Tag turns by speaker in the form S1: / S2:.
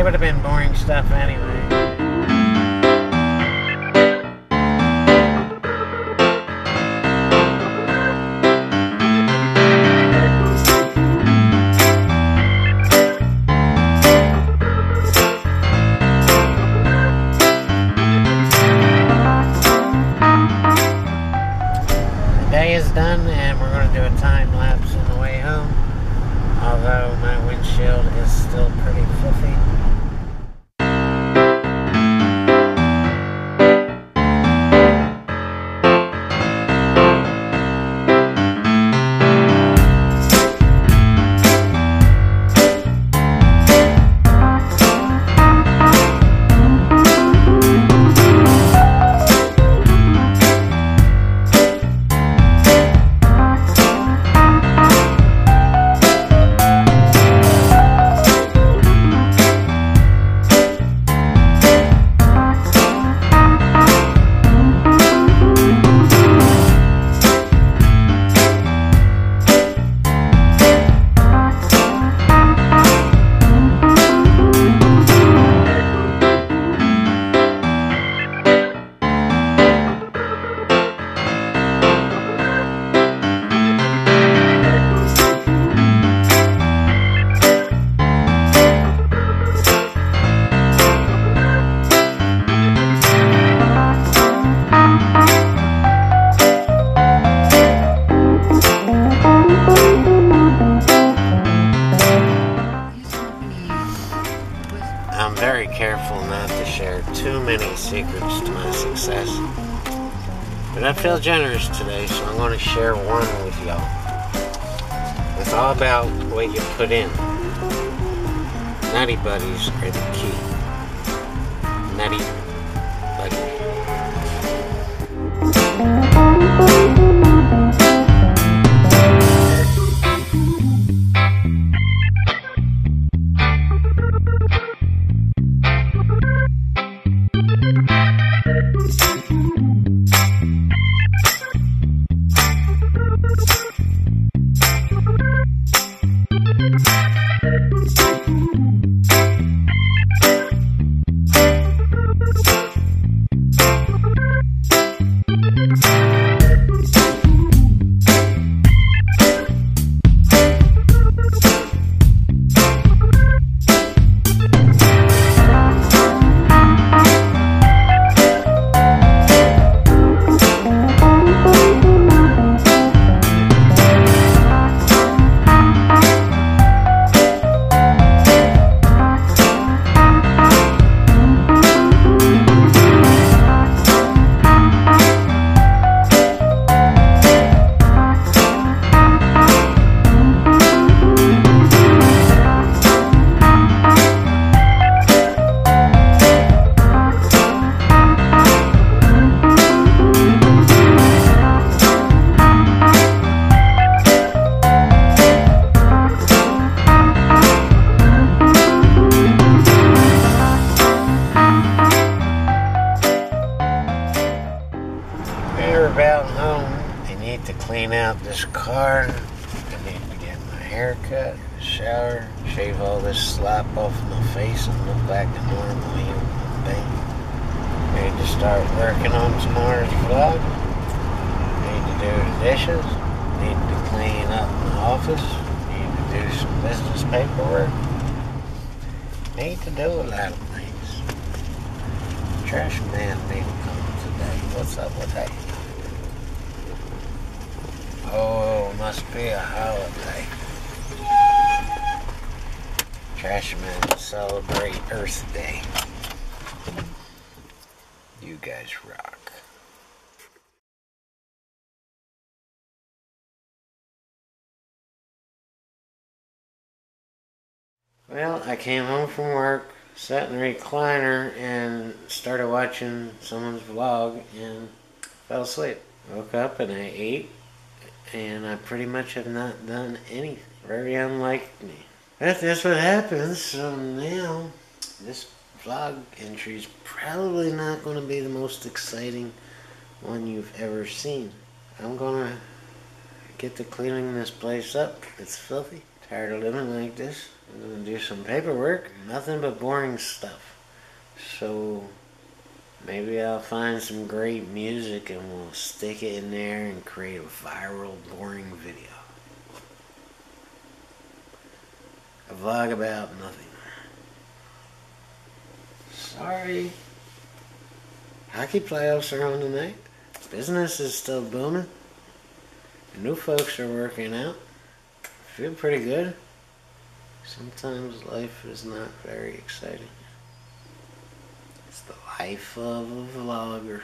S1: it would have been boring stuff anyway. But I feel generous today, so I'm going to share one with y'all. It's all about what you put in. Nutty Buddies are the key. Nutty this car. I need to get my hair cut, shower, shave all this slop off my face and look like a normal human. Need to start working on tomorrow's vlog. Need to do the dishes. Need to clean up my office. Need to do some business paperwork. Need to do a lot of things. Trash man need to come today. What's up with that? Oh, must be a holiday. Trashmen celebrate Earth Day. You guys rock. Well, I came home from work, sat in the recliner, and started watching someone's vlog and fell asleep. Woke up and I ate and I pretty much have not done anything. Very unlike me. But that's what happens, so now this vlog entry is probably not going to be the most exciting one you've ever seen. I'm going to get to cleaning this place up. It's filthy. Tired of living like this. I'm going to do some paperwork. Nothing but boring stuff. So maybe I'll find some great music and we'll stick it in there and create a viral boring video. A vlog about nothing. Sorry. Hockey playoffs are on tonight. Business is still booming. New folks are working out. Feel pretty good. Sometimes life is not very exciting. Life of a vlogger.